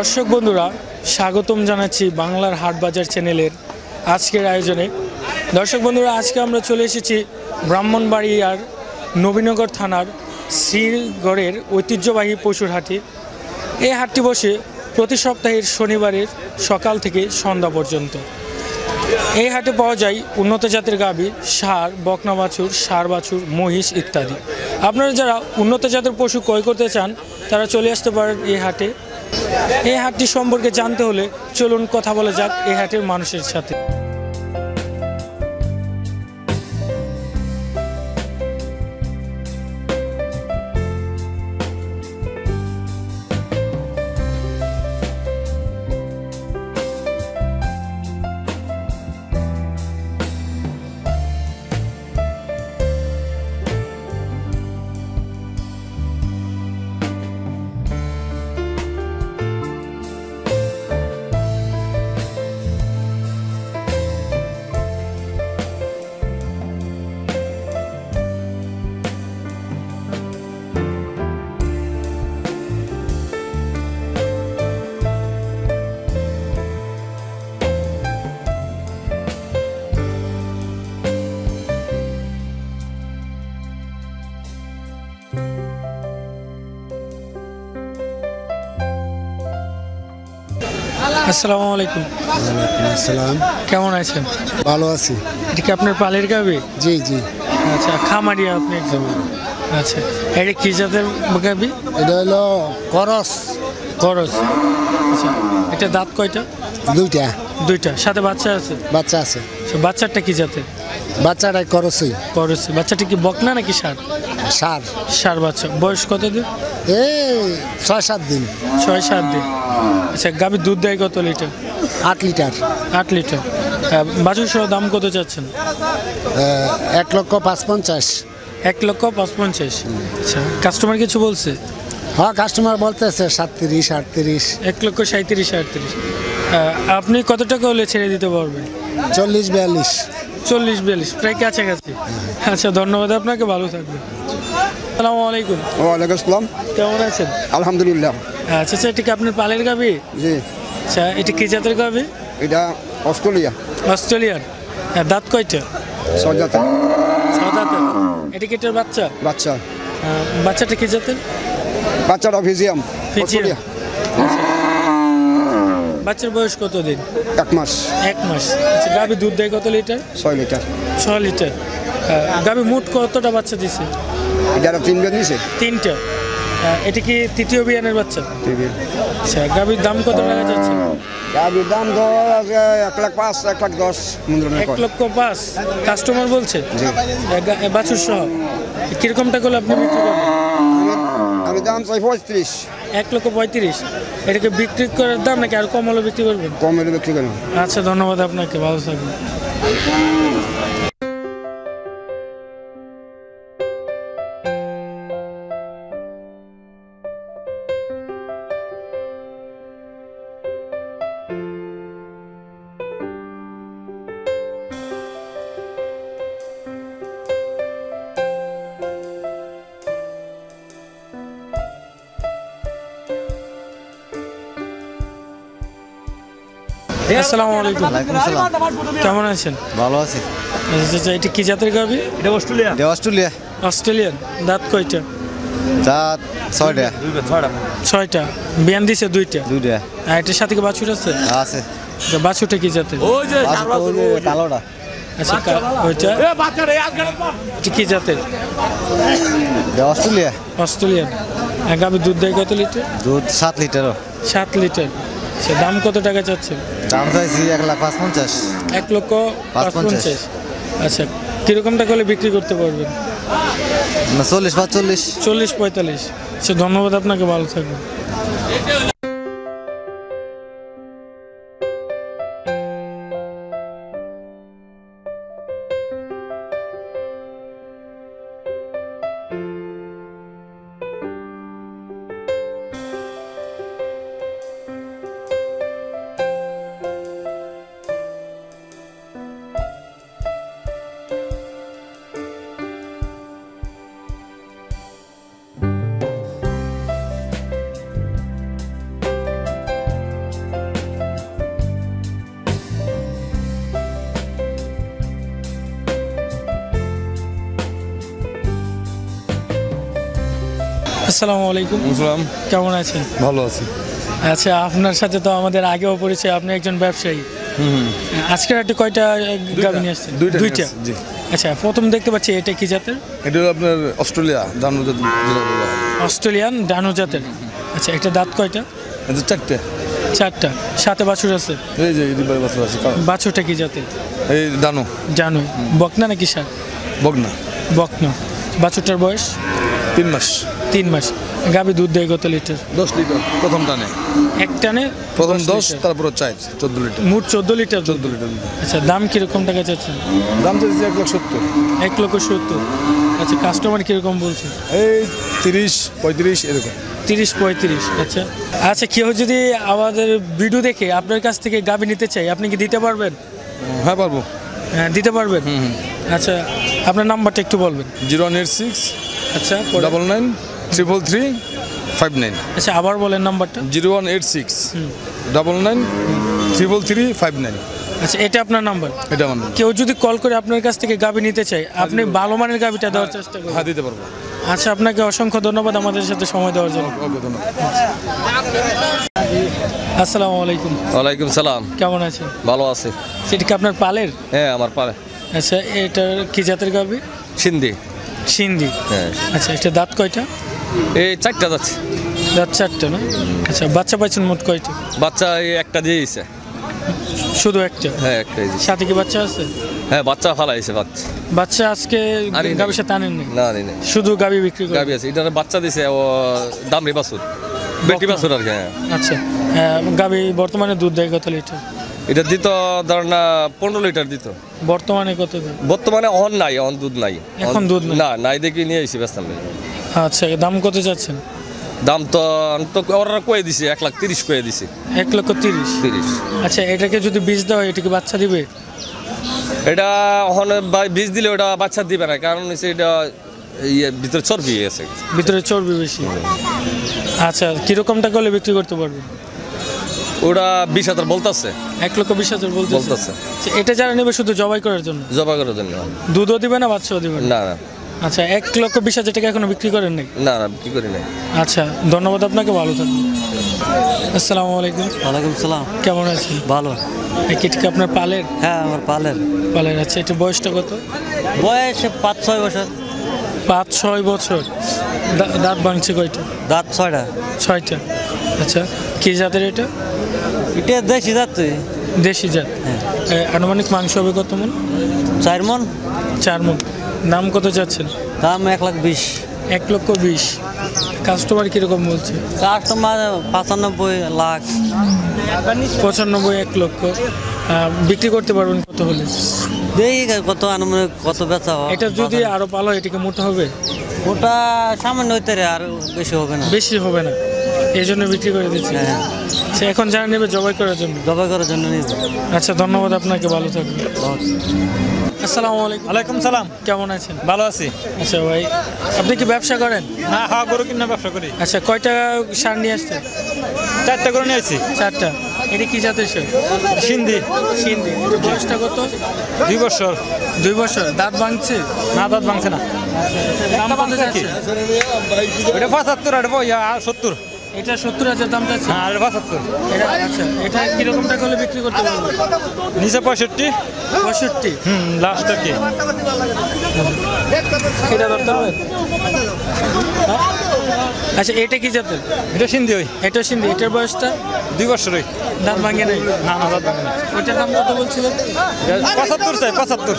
দর্শক বন্ধুরা, স্বাগতম জানাচ্ছি বাংলার হাট বাজার চ্যানেলের আজকের আয়োজনে। দর্শক বন্ধুরা, আজকে আমরা চলে এসেছি ব্রাহ্মণবাড়িয়ার নবীনগর থানার শ্রীগড়ের ঐতিহ্যবাহী পশুর হাটে। এই হাটটি বসে প্রতি সপ্তাহের শনিবারের সকাল থেকে সন্ধ্যা পর্যন্ত। এই হাটে পাওয়া যায় উন্নত জাতের গাভী সার, বকনা বাছুর, সার বাছুর, মহিষ ইত্যাদি। আপনারা যারা উন্নত জাতের পশু ক্রয় করতে চান, তারা চলে আসতে পারেন এই হাটে। এই হাটটি সম্পর্কে জানতে হলে চলুন কথা বলা যাক এই হাটের মানুষের সাথে। আসসালামু আলাইকুম। ওয়ালাইকুম আসসালাম। কেমন আছেন? ভালো আছি। এটা কি আপনার পালের গাভী? জি জি। আচ্ছা খামারি আপনি? আচ্ছা এটা কি জাতের গাভী? এটা হলো করস। খরচ আচ্ছা এটা দাঁত কয়টা? দুইটা। দুইটা। সাথে বাচ্চা আছে? বাচ্চা আছে। বাচ্চাটা কি জাতের? বাচ্চাটাই করসই। খরচ বাচ্চাটা কি বকনা নাকি সার? সার। সার বাচ্চা। বয়স কত দিন এই ছয় সাত দিন। ছয় সাত দিন। আচ্ছা গাভীর দুধ দেয় কত লিটার? আট লিটার। আট লিটার। বাছুর সহ দাম কত চাচ্ছেন? এক লক্ষ পাঁচ পঞ্চাশ এক লক্ষ পাঁচ পঞ্চাশ আচ্ছা কাস্টমার কিছু বলছে? হ্যাঁ কাস্টমার বলতেছে সাতত্রিশ আটত্রিশ। এক লক্ষ সাঁত্রিশ আটত্রিশ। আপনি কত টাকা হলে ছেড়ে দিতে পারবেন? চল্লিশ বিয়াল্লিশ। চল্লিশ বিয়াল্লিশ প্রায় কাছাকাছি। আচ্ছা ধন্যবাদ আপনাকে ভালো থাকবেন। আসসালামু আলাইকুম। ওয়ালাইকুম আসসালাম। কেমন আছেন? আলহামদুলিল্লাহ। আচ্ছা আচ্ছা এটা কি আপনার পালের গাবি জি। আচ্ছা এটা কি জাতের গাবি এটা অস্ট্রেলিয়া। অস্ট্রেলিয়ান হ্যাঁ দাঁত কয়টা? সজাতা দাঁতের এটা কি এটার বাচ্চা? বাচ্চা। বাচ্চাটা কি জাতের? বাচ্চাটা ফিজিয়াম ফিজিয়াম। বাচ্চার বয়স কত দিন এক মাস। এক মাস। আচ্ছা গাভী দুধ দেয় কত লিটার? ছয় লিটার। ছ লিটার। গাভী মোট কতটা বাচ্চা দিছে? এটা তিন বেদ নিছে তিনটা। এটা কি তৃতীয় বিয়ানের বাচ্চা? আচ্ছা গাভীর দাম কত টাকা যাচ্ছে? গাড়ির দাম তো এক লাখ পাঁচ এক লাখ দশ এক লক্ষ পাঁচ কাস্টমার বলছে? বাছুর সহ। কীরকম টাকা হলে আপনি বিক্রি করবেন? আমি আমি দাম চাই পঁয়ত্রিশ। এক লক্ষ পঁয়ত্রিশ। এটাকে বিক্রি করার দাম নাকি আর কম হলে বিক্রি করবেন? কম হলে বিক্রি আচ্ছা ধন্যবাদ আপনাকে ভালো থাকবেন। আসসালামু আলাইকুম। কেমন আছেন? ভালো আছি। আচ্ছা, আচ্ছা, এটা কি জাতের গাভি? এটা অস্ট্রেলিয়া। অস্ট্রেলিয়ান। দাঁত কয়টা? যা ছয়টা। ছয়টা। বিয়ান দিছে দুইটা? দুইটা। আর এটার সাথে কি বাছুর আছে? আছে। আচ্ছা, বাছুরটা কি জাতের? ওই যে কালোটা। আচ্ছা ওইটা? এটা কি জাতের? অস্ট্রেলিয়া। অস্ট্রেলিয়ান। আর গাভি দুধ দেয় কত লিটার? দুধ সাত লিটারও। সাত লিটার। সে দাম কত টাকা চাচ্ছে? দাম চাইছি এক লাখ পাঁচ পঞ্চাশ এক লক্ষ পাঁচ পঞ্চাশ। আচ্ছা কীরকম টাকা হলে বিক্রি করতে পারবেন? না চল্লিশ পাঁচচল্লিশ। চল্লিশ পঁয়তাল্লিশ। সে ধন্যবাদ আপনাকে ভালো থাকবেন। আসসালামু আলাইকুম। আসসালাম। কেমন আছেন? ভালো আছি। আচ্ছা আপনার সাথে তো আমাদের আগেও পরিচয় আপনি একজন ব্যবসায়ী। আজকের হাটে কয়টা গাভী নিয়ে আসছেন? দুইটা আসছি, জি। আচ্ছা প্রথম দেখতে পাচ্ছি এটা কি জাতের? এটা হলো আপনার অস্ট্রেলিয়া দামোদর জেলা অস্ট্রেলিয়ান ডানো জাতের আচ্ছা এটা দাঁত কয়টা? এটা চারটে। চারটা। সাথে বাছুর আছে? এই যে বছর আছে বাছুরটা কি জাতের? এই ডানো জানো বকনা নাকি সার? বগনা বকনা। বাছুরটার বয়স? তিন মাস। তিন মাস। গাভী দুধ দেয় কত লিটার। দশ লিটার প্রথম টানে? এক টানে প্রথম দশ। তারপরে চার চোদ্দ লিটার। মোট চোদ্দ লিটার চোদ্দ লিটার আচ্ছা দাম কীরকম টাকা চাচ্ছেন? দাম চাইছি এক লাখ সত্তর। এক লক্ষ সত্তর। আচ্ছা কাস্টমার কীরকম বলছে? এই তিরিশ পঁয়ত্রিশ এরকম। তিরিশ পঁয়ত্রিশ আচ্ছা। আচ্ছা কেউ যদি আমাদের ভিডিও দেখে আপনার কাছ থেকে গাভী নিতে চাই আপনি কি দিতে পারবেন? হ্যাঁ পারব। হ্যাঁ দিতে পারবেন? আচ্ছা আপনার নাম্বারটা একটু বলবেন। জিরো এইট সিক্স আচ্ছা double nine triple three five nine আচ্ছা আবার বলেন নাম্বারটা। Zero one eight six. Double nine triple three five nine আচ্ছা এটা আপনার নাম্বার? এটা আমার কেউ যদি কল করে আপনার কাছ থেকে গাভী নিতে চায় আপনি ভালো মানের গাভীটা দেওয়ার চেষ্টা করবেন হ্যাঁ দিতে পারব। আচ্ছা আপনাকে অসংখ্য ধন্যবাদ আমাদের সাথে সময় দেওয়ার জন্য। আসসালামু আলাইকুম। ওয়ালাইকুম সালাম। কেমন আছেন? ভালো আছে। সেটা কি আপনার পালের? হ্যাঁ আমার পারে আচ্ছা এটার কি জাতের গাভী সিন্ধি। সিন্ধি। হ্যাঁ আচ্ছা এটা দাঁত কয়টা? এই চারটা যাচ্ছে। চারটা না? আচ্ছা বাচ্চা পাইছেন মোট কয়টা? বাচ্চা এই একটা দিয়েছে শুধু একটা? হ্যাঁ একটাই সাথে কি বাচ্চা আছে? হ্যাঁ বাচ্চা ফালাইছে বাচ্চা। বাচ্চা আজকে আনি। গাভীর সাথে আনেননি? না নি না শুধু গাভী বিক্রি করে? গাবি আছে। এটার বাচ্চা দিছে ও দামরি বাছুর। বেটি। বাছুর আর কি হ্যাঁ। আচ্ছা গাভী বর্তমানে দুধ দেয় কত লিটার? এটা দিত ধর না পনেরো লিটার দিত। বর্তমানে কত বর্তমানে অন নাই অন দুধ নাই। এখন দুধ? না নাই দেখি নিয়ে এসেছি ব্যস্ত আচ্ছা দাম কত যাচ্ছেন? দাম তো আমি তো ওরা কয়ে দিছি এক লাখ তিরিশ কয়ে দিছি। এক লক্ষ তিরিশ? তিরিশ। আচ্ছা এটাকে যদি বীজ দেওয়া হয় এটা কি বাচ্চা দিবে? এটা ওখানে বীজ দিলে ওটা বাচ্চা দিবে না কারণ হচ্ছে এটা ইয়ে ভিতরে চর্বি আছে। ভিতরে চর্বি বেশি। আচ্ছা কীরকম টাকা হলে বিক্রি করতে পারবে ওটা বিশ হাজার বলতেছে। এক লক্ষ বিশ হাজার বলতে বলতেছে। এটা যারা নেবে শুধু জবাই করার জন্য? জবাই করার জন্য। দুধও দিবে না বাচ্চাও দিবে না? না না। আচ্ছা এক লক্ষ বিশ হাজার টাকা এখনও বিক্রি করেন নাই? না না কি করি নাই। আচ্ছা ধন্যবাদ আপনাকে ভালো থাকবেন। আসসালামু আলাইকুম। ওয়ালাইকুম সালাম। কেমন আছেন? ভালো। এই কিটকে আপনার পালের? হ্যাঁ আমার পালের। পালের আচ্ছা এটা বয়সটা কত? বয়স পাঁচ ছয় বছর। পাঁচ ছয় বছর। দা- দাঁত ভাঙছে কয়টা? দাঁত ছয়টা। ছয়টা। আচ্ছা কি জাতের এটা? এটা দেশি দাঁত তুই। দেশি জাত। এ, আনুমানিক মাংস হবে কত মন? চার মন। চার মন। দাম কত চাচ্ছেন? দাম এক লাখ বিশ। এক লক্ষ বিশ। কাস্টমার কীরকম বলছে? কাস্টমার পঁচানব্বই লাখ। পঁচানব্বই এক লক্ষ। বিক্রি করতে পারবেন কত হলে? দেখি কত আনুমানিক কত বেচা হয়। এটা যদি আরও ভালো হয় এটাকে মোটা হবে? ওটা সামান্য হইতে আর বেশি হবে না। বেশি হবে না। এই জন্য বিক্রি করে দিচ্ছি। হ্যাঁ। সে এখন যারা নেবে জবাই করার জন্য? জবাই করার জন্য নিব। আচ্ছা ধন্যবাদ আপনাকে। ভালো থাকবেন। আসসালামু আলাইকুম। ওয়ালাইকুম সালাম। কেমন আছেন? ভালো আছি। আচ্ছা ভাই আপনি কি ব্যবসা করেন? হ্যাঁ হ্যাঁ গরু কিনা ব্যবসা করি। আচ্ছা কয়টা সার নিয়ে আসছেন? চারটা গরু নিয়ে আসছি। চারটা। এটা কি জাতের সার? সিন্ধি। সিন্ধি। এটা বয়সটা কত? দুই বছর। দুই বছর। দাঁত ভাঙছে? না দাঁত ভাঙছে না। দাম কত যাচ্ছে? ওটা পঁচাত্তর আর এটা সত্তর। এটা সত্তর হাজার দাম যাচ্ছে। হ্যাঁ আর পঁচাত্তর। এটা আচ্ছা এটা কীরকম টাকা হলে বিক্রি করতে পারবেন? নিচে পঁয়ষট্টি। পঁয়ষট্টি? হুম লাস্ট আর কি? এটা ধরতে হবে? হ্যাঁ? আচ্ছা এটা কি জাতের? এটা সিন্ধি ওই। এটা সিন্ধি এটার বয়সটা? দুই বছর ওই। দাঁত ভাঙে নাই? না না দাঁত ভাঙে না ওইটার দাম কত বলছিলেন পঁচাত্তর চাই পঁচাত্তর।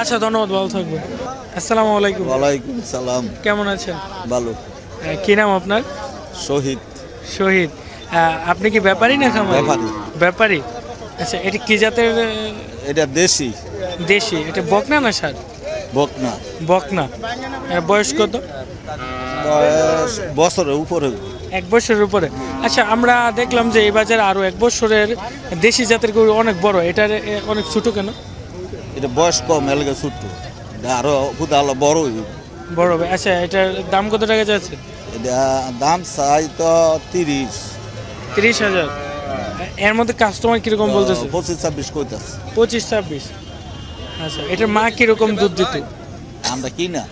আচ্ছা ধন্যবাদ ভালো থাকবেন। আসসালামু আলাইকুম। ওয়ালাইকুম সালাম। কেমন আছেন? ভালো। কি নাম আপনার? শহীদ। শহীদ। আপনি কি ব্যাপারী না খামারি? ব্যাপারী। আচ্ছা এটা কি জাতের এটা দেশি। দেশি? এটা বকনা না সার? বকনা। বকনা। বয়স কত? বছরের উপরে। এক বছরের উপরে। আচ্ছা আমরা দেখলাম যে এই বাজারে আরও এক বছরের দেশি জাতের গরু অনেক বড়। এটার অনেক ছোটো কেন? এটা বয়স কম এলাকা ছোট্ট আরও বড়। বড় হবে। আচ্ছা এটার দাম কত টাকা যাচ্ছে? দাম চাই তো তিরিশ। তিরিশ হাজার। এর মধ্যে কাস্টমার কীরকম বলতেছে? পঁচিশ ছাব্বিশ কইতাছে। পঁচিশ ছাব্বিশ। আচ্ছা এটার মা কীরকম দুধ দিত? আমরা কি না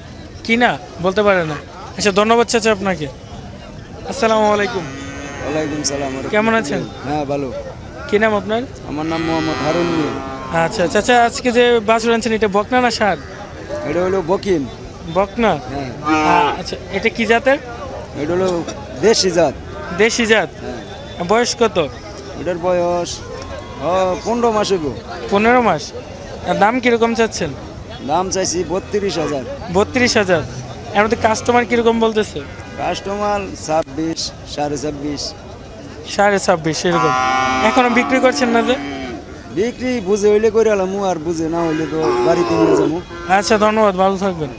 কি না বলতে পারে না। আচ্ছা ধন্যবাদ চাচা আপনাকে। আসসালামু আলাইকুম। ওয়ালাইকুম সালাম কেমন আছেন? হ্যাঁ ভালো। কি নাম আপনার? আমার নাম মোহাম্মদ হারুন আচ্ছা চাচা আজকে যে বাছুর আনছেন এটা বকনা না সার? এটা হলো বকিম বকনা? হ্যাঁ। আচ্ছা এটা কি জাতের? এটা হলো দেশি জাত। দেশি জাত? বয়স কত? এটার বয়স পনেরো মাস হইব। পনেরো মাস। দাম কীরকম চাচ্ছেন? দাম চাইছি বত্রিশ হাজার। বত্রিশ হাজার। এর মধ্যে কাস্টমার কীরকম বলতেছে? কাস্টমার ছাব্বিশ সাড়ে ছাব্বিশ। সাড়ে ছাব্বিশ এরকম। এখনও বিক্রি করছেন না যে? বিক্রি বুঝে হইলে করে আলামু আর বুঝে না হইলে তো বাড়িতে নিয়ে যাব। আচ্ছা ধন্যবাদ ভালো থাকবেন।